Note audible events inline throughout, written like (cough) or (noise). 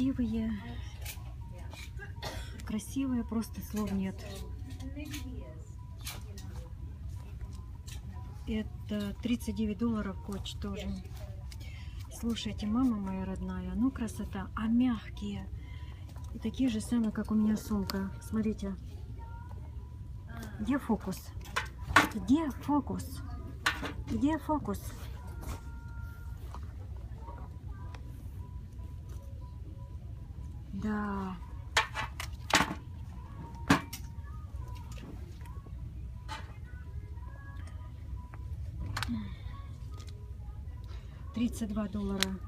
красивые. Красивые, просто слов нет. Это 39 долларов коч тоже. Слушайте, мама моя родная, ну красота. А мягкие. И такие же самые, как у меня сумка. Смотрите. Где фокус? Где фокус? Где фокус? 22 доллара.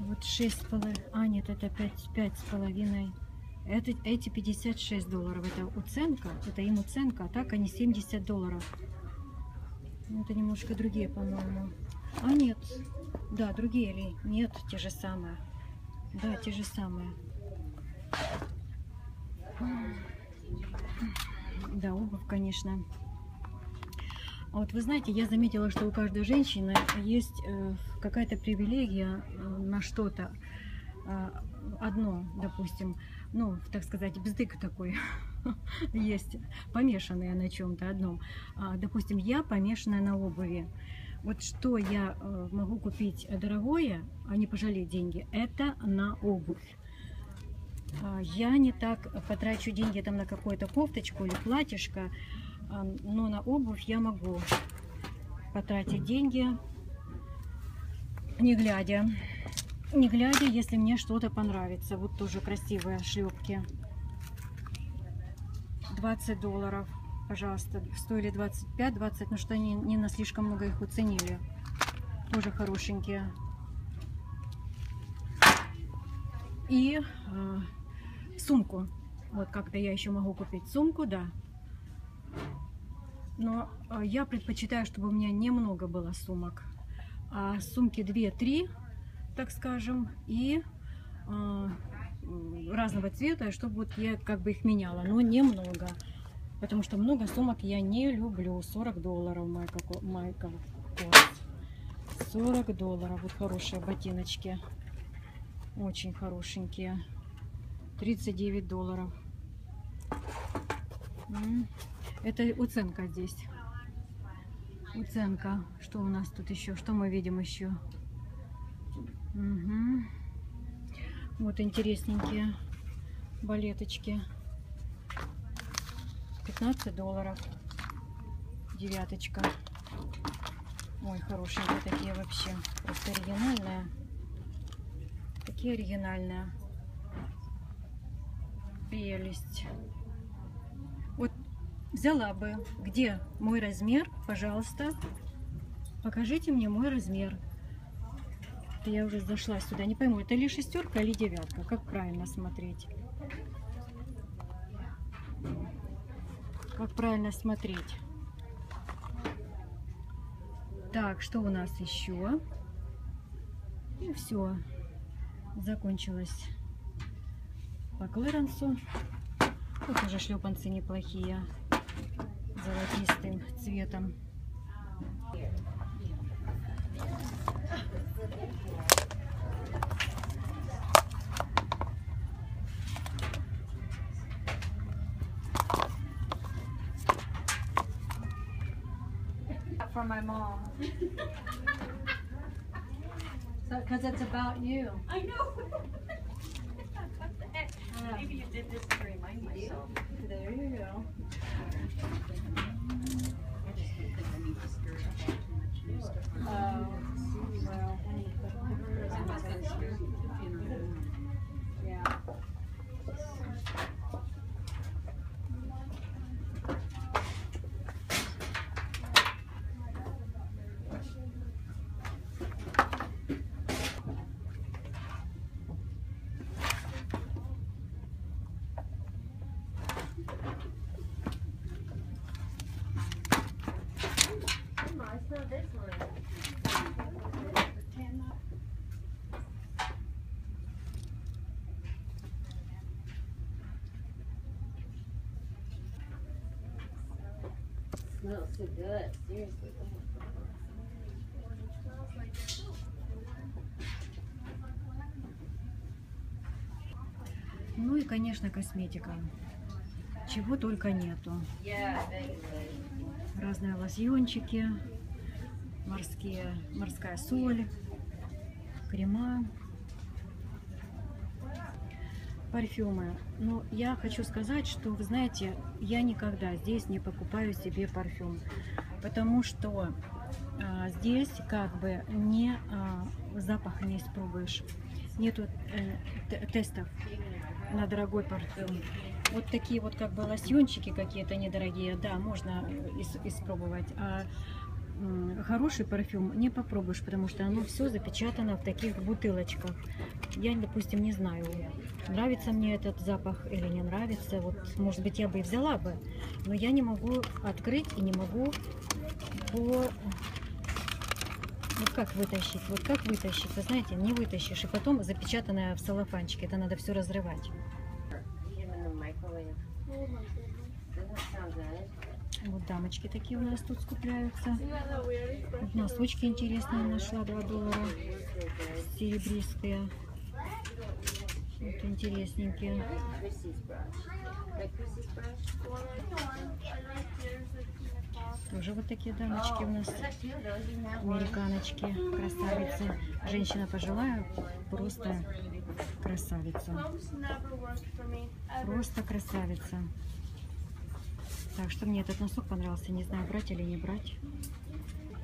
Вот 6,5, а нет, это 5,5. Это, эти 56 долларов, это уценка, это им уценка, а так они 70 долларов. Ну, это немножко другие, по-моему. А нет, да, другие ли? Нет, те же самые. Да, те же самые. Да, обувь, конечно. А вот вы знаете, я заметила, что у каждой женщины есть э, какая-то привилегия э, на что-то. Э, одно, допустим, ну, так сказать, бздык такой (laughs) есть, помешанная на чем-то одном. А, допустим, я помешанная на обуви. Вот что я могу купить дорогое, а не пожалеть деньги, это на обувь. А, Я не так потрачу деньги там на какую-то кофточку или платьишко, а, но на обувь я могу потратить деньги, не глядя. Не глядя, если мне что-то понравится. Вот тоже красивые шлепки. 20 долларов, пожалуйста. Стоили 25-20, но что они не на слишком много их уценили. Тоже хорошенькие. И э, сумку. Вот как-то я еще могу купить сумку, да. Но э, я предпочитаю, чтобы у меня немного было сумок. А сумки 2-3, так скажем, и э, разного цвета, чтобы вот я как бы их меняла, но немного. Потому что много сумок я не люблю. 40 долларов майка, майка класс. 40 долларов. Вот хорошие ботиночки. Очень хорошенькие. 39 долларов. Это уценка здесь. Уценка. Что у нас тут еще? Что мы видим еще? Угу. Вот интересненькие балеточки. 15 долларов. Девяточка. Ой, хорошенькие такие вообще. Просто оригинальные. Такие оригинальные. Прелесть. Вот взяла бы. Где мой размер? Пожалуйста. Покажите мне мой размер. Я уже зашла сюда. Не пойму, это ли шестерка или девятка? Как правильно смотреть? Как правильно смотреть? Так, что у нас еще? И все. Закончилось по клиренсу. Тут уже шлепанцы неплохие. Золотистым цветом. for my mom. so, because it's about you. I know. Did this to remind myself. There you go. smells so good. Seriously. Ну и, конечно, косметика. Чего только нету. Разные лосьончики, морские, морская соль, крема парфюмы. Ну, я хочу сказать, что, вы знаете, я никогда здесь не покупаю себе парфюм, потому что а, здесь как бы не а, запах не испробуешь. Нету э, тестов на дорогой парфюм. Вот такие вот как бы лосьончики какие-то недорогие, да, можно э, ис- испробовать. А хороший парфюм не попробуешь, потому что оно все запечатано в таких бутылочках. Я, допустим, не знаю, нравится мне этот запах или не нравится. Вот, может быть, я бы и взяла бы, но я не могу открыть и не могу по... Вот как вытащить? Вот как вытащить? Вы знаете, не вытащишь. И потом запечатанное в целлофанчике. Это надо все разрывать. Вот дамочки такие у нас тут скупляются. Вот носочки интересные нашла, 2 доллара. Серебристые. Вот интересненькие. Тоже вот такие дамочки у нас. Американочки, красавицы. Женщина пожилая, просто красавица. Просто красавица. Так, что мне этот носок понравился, не знаю, брать или не брать.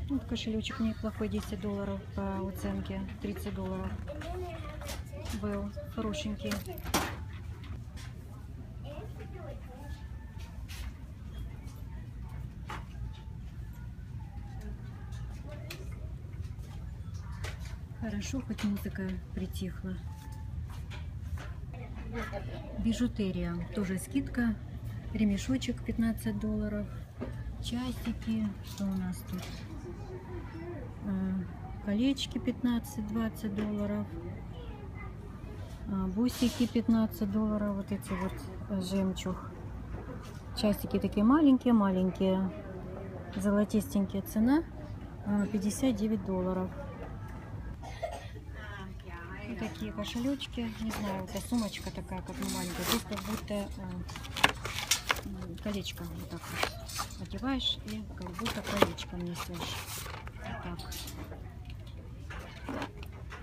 Вот кошелечек неплохой, 10 долларов по уценке, 30 долларов был, хорошенький. Хорошо, хоть музыка притихла. Бижутерия, тоже скидка. Ремешочек 15 долларов. Часики, что у нас тут? А, Колечки 15-20 долларов. А, Бусики 15 долларов. Вот эти вот э, жемчуг. Часики такие маленькие, маленькие. Золотистенькие. Цена а, 59 долларов. Вот такие кошелечки. Не знаю, это сумочка такая, как маленькая. Здесь как будто колечко вот так вот одеваешь и как будто колечко несешь. Так.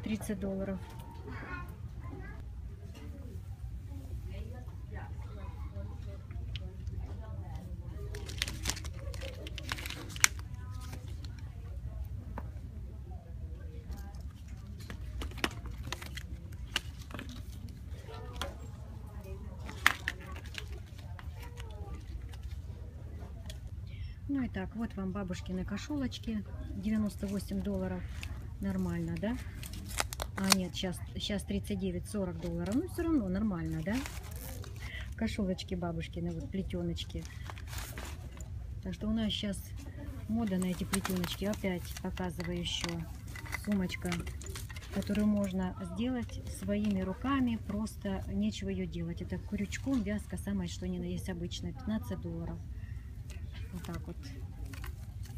30 долларов. И так, вот вам бабушкины кошелочки. 98 долларов. Нормально, да? А нет, сейчас, сейчас 39, 40 долларов. Ну, все равно нормально, да? Кошелочки бабушкины, вот плетеночки. Так что у нас сейчас мода на эти плетеночки. Опять показываю еще сумочка, которую можно сделать своими руками. Просто нечего ее делать. Это крючком вязка, самое что ни на есть обычная. 15 долларов. Вот так вот.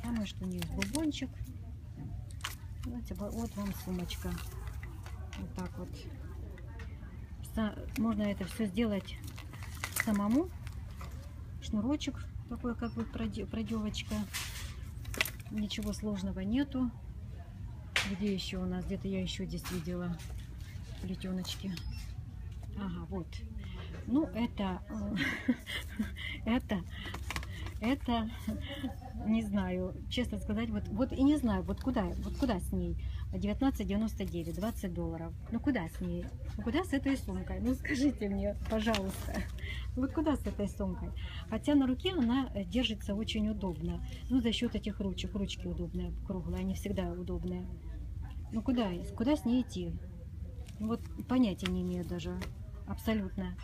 Самое что не есть бубончик. Знаете, во- вот вам сумочка. Вот так вот. Можно это все сделать самому. Шнурочек такой, как вот проде- продевочка. Ничего сложного нету. Где еще у нас? Где-то я еще здесь видела плетеночки. Ага, вот. Ну, это, э, (laughs) это, это, (laughs) не знаю, честно сказать, вот, вот и не знаю, вот куда, вот куда с ней. 19,99, 20 долларов. Ну куда с ней? Ну куда с этой сумкой? Ну скажите мне, пожалуйста. (laughs) Вот куда с этой сумкой? Хотя на руке она держится очень удобно. Ну за счет этих ручек. Ручки удобные, круглые, они всегда удобные. Ну куда, куда с ней идти? Вот понятия не имею даже. Абсолютно.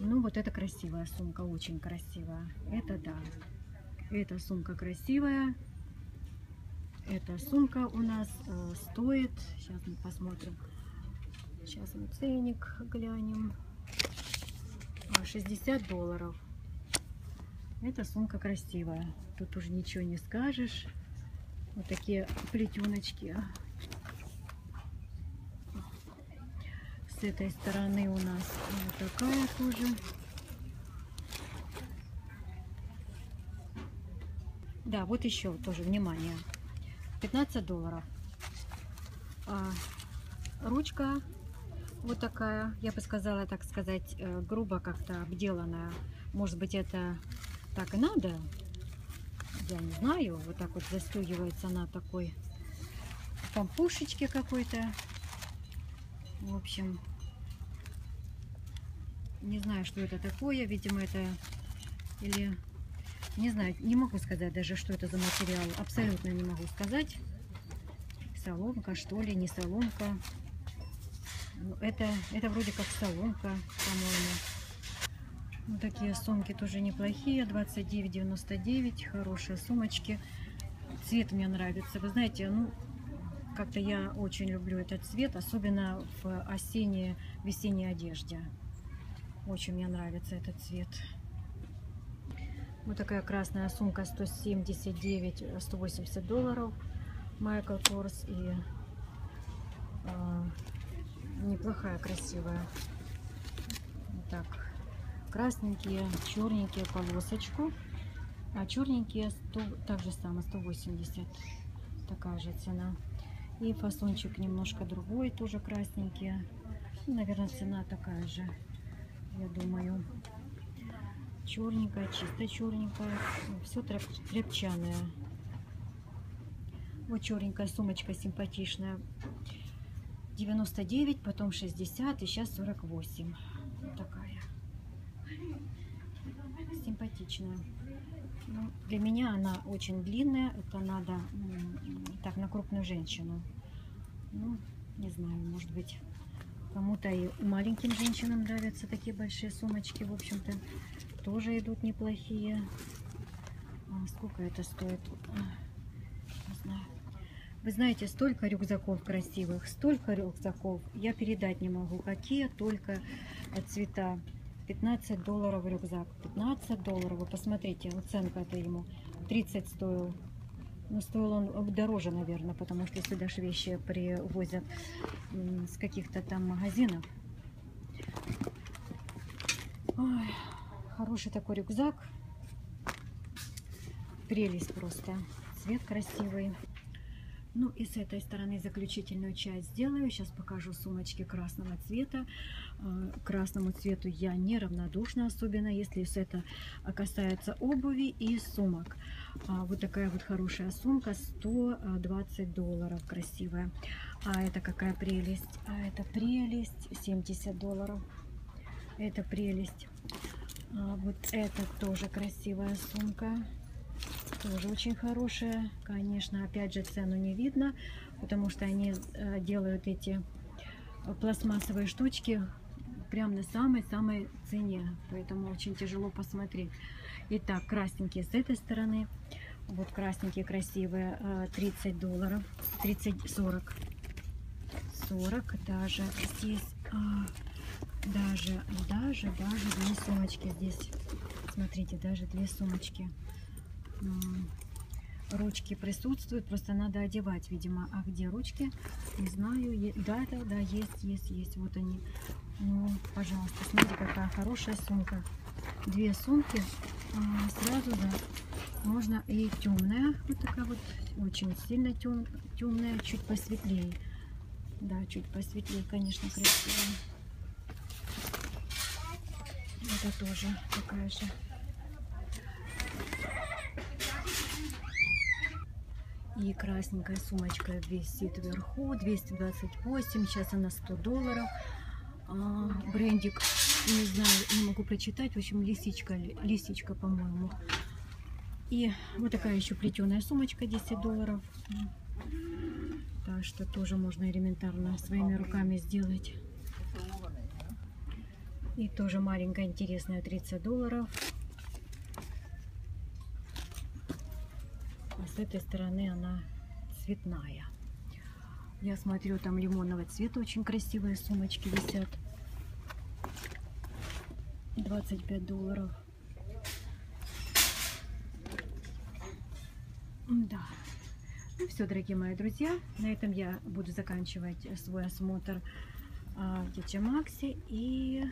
Ну вот это красивая сумка, очень красивая. Это да. Эта сумка красивая. Эта сумка у нас э, стоит, сейчас мы посмотрим, сейчас мы ценник глянем, А, 60 долларов. Эта сумка красивая, тут уже ничего не скажешь. Вот такие плетеночки. С этой стороны у нас вот такая тоже. Да, вот еще тоже, внимание. 15 долларов. А, ручка вот такая, я бы сказала, так сказать, э, грубо как-то обделанная. Может быть, это так и надо? Я не знаю. Вот так вот застегивается на такой помпушечке какой-то. В общем, не знаю, что это такое. Видимо, это или... Не знаю, не могу сказать даже, что это за материал. Абсолютно не могу сказать. Соломка, что ли, не соломка. Ну, Это, это вроде как соломка, по-моему. Вот такие сумки тоже неплохие. 29,99. Хорошие сумочки. Цвет мне нравится. Вы знаете, ну, как-то я очень люблю этот цвет, особенно в осенней, весенней одежде. Очень мне нравится этот цвет. Вот такая красная сумка 179-180 долларов. Майкл Корс и а, неплохая, красивая. Так. Красненькие, черненькие полосочку. А черненькие 100, так же самое, 180. Такая же цена. И фасончик немножко другой, тоже красненькие. Ну, наверное, цена такая же, я думаю. Черненькая, чисто черненькая. Все тряпчаное. Вот черненькая сумочка симпатичная. 99, потом 60 и сейчас 48. Вот такая. Симпатичная. Ну, для меня она очень длинная. Это надо так на крупную женщину. Ну, не знаю, может быть, кому-то и маленьким женщинам нравятся такие большие сумочки. В общем-то, тоже идут неплохие. А сколько это стоит? Не знаю. Вы знаете, столько рюкзаков красивых, столько рюкзаков. Я передать не могу, какие только цвета. 15 долларов рюкзак. 15 долларов. Вы посмотрите, оценка это ему. 30 стоил. Ну, стоил он дороже, наверное, потому что сюда же вещи привозят с каких-то там магазинов. Ой, хороший такой рюкзак. Прелесть просто. Цвет красивый. Ну и с этой стороны заключительную часть сделаю. Сейчас покажу сумочки красного цвета. Э, К красному цвету я неравнодушна, особенно если это касается обуви и сумок. А, Вот такая вот хорошая сумка, 120 долларов, красивая. А это какая прелесть? А это прелесть, 70 долларов. Это прелесть. А Вот это тоже красивая сумка. Тоже очень хорошая. Конечно, опять же, цену не видно, потому что они э, делают эти э, пластмассовые штучки прям на самой-самой цене. Поэтому очень тяжело посмотреть. Итак, красненькие с этой стороны. Вот красненькие красивые, э, 30 долларов. 30, 40. 40 даже здесь. даже, даже, даже две сумочки здесь. Смотрите, даже две сумочки. Ручки присутствуют, просто надо одевать, видимо. А где ручки? Не знаю. Да, да, да, есть, есть, есть. Вот они. Ну, пожалуйста, смотрите, какая хорошая сумка. Две сумки. а, сразу, да. Можно и темная. Вот такая вот. Очень сильно тем, темная, чуть посветлее. Да, чуть посветлее, конечно, красивая. Это тоже такая же. И красненькая сумочка висит вверху, 228, сейчас она 100 долларов. А, брендик, не знаю, не могу прочитать, в общем, лисичка, лисичка, по-моему. И вот такая еще плетеная сумочка, 10 долларов. Так что тоже можно элементарно своими руками сделать. И тоже маленькая, интересная, 30 долларов. С этой стороны она цветная. Я смотрю, там лимонного цвета очень красивые сумочки висят. 25 долларов. Да. Ну все, дорогие мои друзья, на этом я буду заканчивать свой осмотр а, в Тетя Максе. И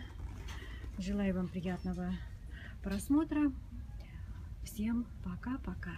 желаю вам приятного просмотра. Всем пока-пока.